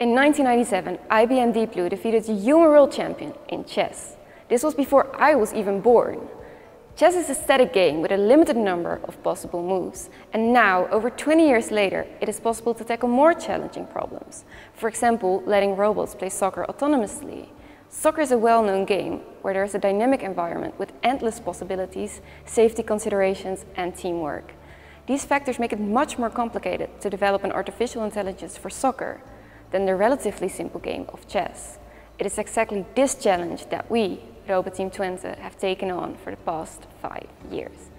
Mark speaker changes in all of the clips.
Speaker 1: In 1997, IBM Deep Blue defeated the human world champion in chess. This was before I was even born. Chess is a static game with a limited number of possible moves. And now, over 20 years later, it is possible to tackle more challenging problems. For example, letting robots play soccer autonomously. Soccer is a well-known game where there is a dynamic environment with endless possibilities, safety considerations and teamwork. These factors make it much more complicated to develop an artificial intelligence for soccer than the relatively simple game of chess. It is exactly this challenge that we, Roboteam Twente have taken on for the past five years.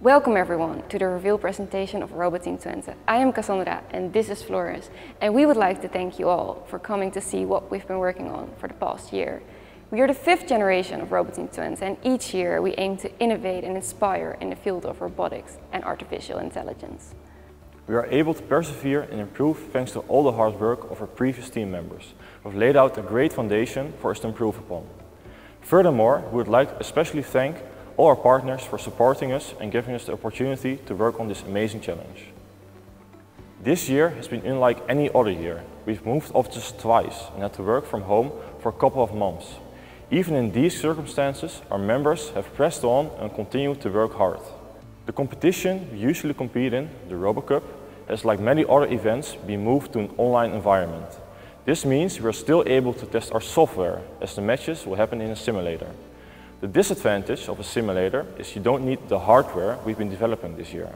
Speaker 1: Welcome everyone to the reveal presentation of Roboteam Twente. I am Cassandra and this is Flores and we would like to thank you all for coming to see what we've been working on for the past year. We are the fifth generation of Roboteam Twente and each year we aim to innovate and inspire in the field of robotics and artificial intelligence.
Speaker 2: We are able to persevere and improve thanks to all the hard work of our previous team members who have laid out a great foundation for us to improve upon. Furthermore, we would like to especially thank all our partners for supporting us and giving us the opportunity to work on this amazing challenge. This year has been unlike any other year. We've moved offices twice and had to work from home for a couple of months. Even in these circumstances, our members have pressed on and continued to work hard. The competition we usually compete in, the RoboCup, has like many other events been moved to an online environment. This means we are still able to test our software as the matches will happen in a simulator. The disadvantage of a simulator is you don't need the hardware we've been developing this year.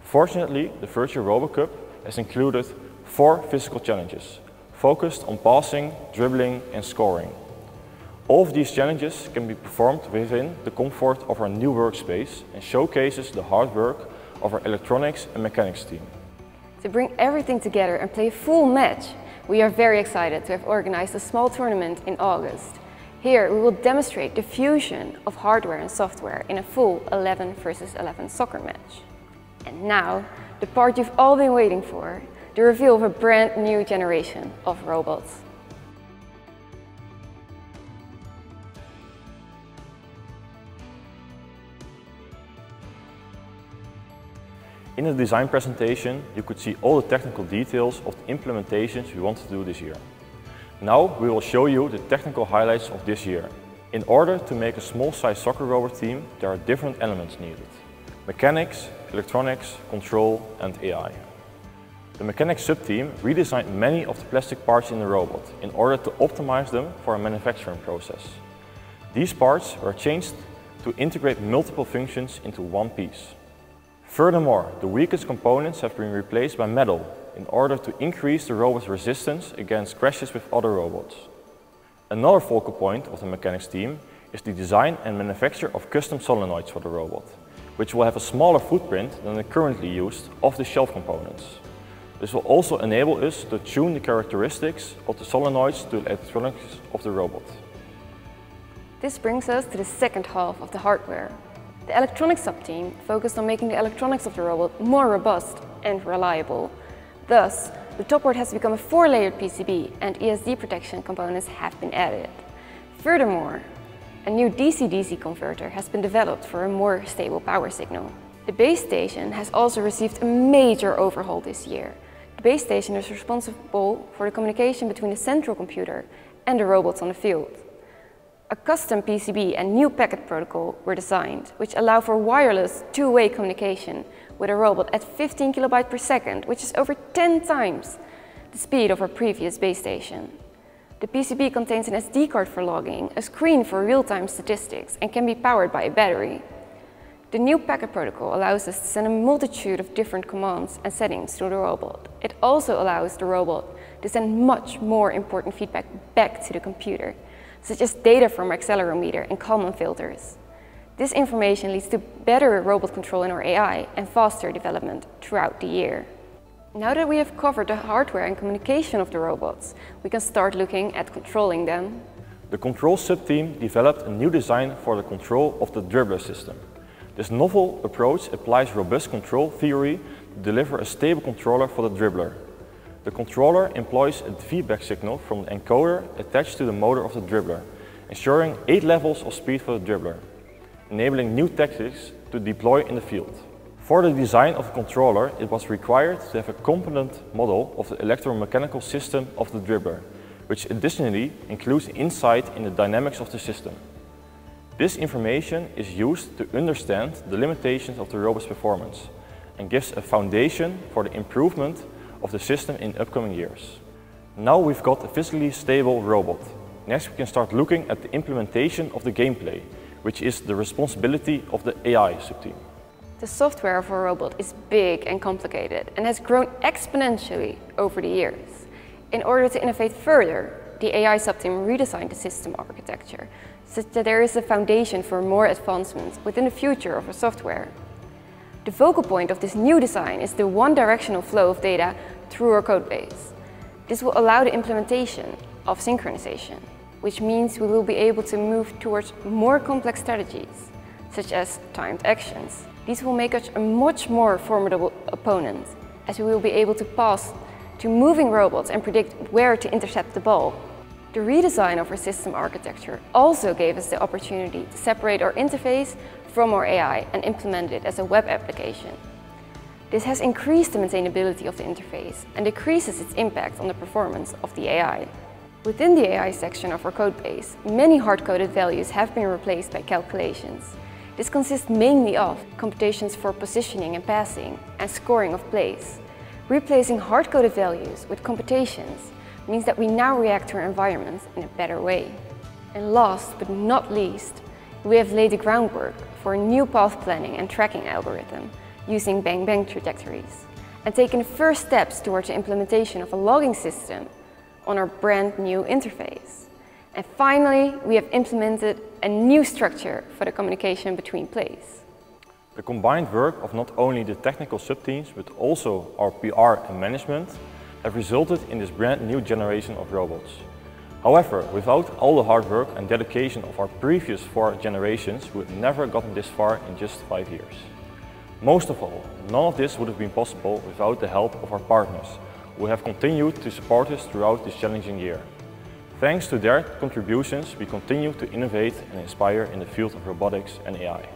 Speaker 2: Fortunately, the virtual RoboCup has included four physical challenges, focused on passing, dribbling and scoring. All of these challenges can be performed within the comfort of our new workspace and showcases the hard work of our electronics and mechanics team.
Speaker 1: To bring everything together and play a full match, we are very excited to have organized a small tournament in August. Here we will demonstrate the fusion of hardware and software in a full 11 versus 11 soccer match. And now, the part you've all been waiting for, the reveal of a brand new generation of robots.
Speaker 2: In the design presentation, you could see all the technical details of the implementations we want to do this year. Now we will show you the technical highlights of this year. In order to make a small-sized soccer robot team, there are different elements needed. Mechanics, electronics, control and AI. The mechanics sub-team redesigned many of the plastic parts in the robot in order to optimize them for a manufacturing process. These parts were changed to integrate multiple functions into one piece. Furthermore, the weakest components have been replaced by metal in order to increase the robot's resistance against crashes with other robots. Another focal point of the mechanics team is the design and manufacture of custom solenoids for the robot, which will have a smaller footprint than the currently used off-the-shelf components. This will also enable us to tune the characteristics of the solenoids to the electronics of the robot.
Speaker 1: This brings us to the second half of the hardware, the electronics sub-team focused on making the electronics of the robot more robust and reliable. Thus, the top board has become a four-layered PCB and ESD protection components have been added. Furthermore, a new DC-DC converter has been developed for a more stable power signal. The base station has also received a major overhaul this year. The base station is responsible for the communication between the central computer and the robots on the field. A custom PCB and new packet protocol were designed, which allow for wireless two-way communication with a robot at 15 kilobytes per second, which is over 10 times the speed of our previous base station. The PCB contains an SD card for logging, a screen for real-time statistics, and can be powered by a battery. The new packet protocol allows us to send a multitude of different commands and settings to the robot. It also allows the robot to send much more important feedback back to the computer such as data from our accelerometer and Kalman filters. This information leads to better robot control in our AI and faster development throughout the year. Now that we have covered the hardware and communication of the robots, we can start looking at controlling them.
Speaker 2: The control sub-team developed a new design for the control of the dribbler system. This novel approach applies robust control theory to deliver a stable controller for the dribbler. The controller employs a feedback signal from the encoder attached to the motor of the dribbler, ensuring 8 levels of speed for the dribbler, enabling new tactics to deploy in the field. For the design of the controller, it was required to have a component model of the electromechanical system of the dribbler, which additionally includes insight in the dynamics of the system. This information is used to understand the limitations of the robot's performance and gives a foundation for the improvement of the system in upcoming years. Now we've got a physically stable robot. Next we can start looking at the implementation of the gameplay, which is the responsibility of the AI subteam.
Speaker 1: The software of a robot is big and complicated and has grown exponentially over the years. In order to innovate further, the AI subteam redesigned the system architecture such that there is a foundation for more advancements within the future of a software. The focal point of this new design is the one-directional flow of data through our codebase. This will allow the implementation of synchronization, which means we will be able to move towards more complex strategies, such as timed actions. These will make us a much more formidable opponent, as we will be able to pass to moving robots and predict where to intercept the ball. The redesign of our system architecture also gave us the opportunity to separate our interface from our AI and implement it as a web application. This has increased the maintainability of the interface and decreases its impact on the performance of the AI. Within the AI section of our codebase, many hard-coded values have been replaced by calculations. This consists mainly of computations for positioning and passing and scoring of plays. Replacing hard-coded values with computations means that we now react to our environment in a better way. And last but not least, we have laid the groundwork for a new path planning and tracking algorithm using Bang Bang trajectories and taken the first steps towards the implementation of a logging system on our brand new interface. And finally, we have implemented a new structure for the communication between plays.
Speaker 2: The combined work of not only the technical subteams but also our PR and management have resulted in this brand new generation of robots. However, without all the hard work and dedication of our previous four generations, we would never gotten this far in just five years. Most of all, none of this would have been possible without the help of our partners, who have continued to support us throughout this challenging year. Thanks to their contributions, we continue to innovate and inspire in the field of robotics and AI.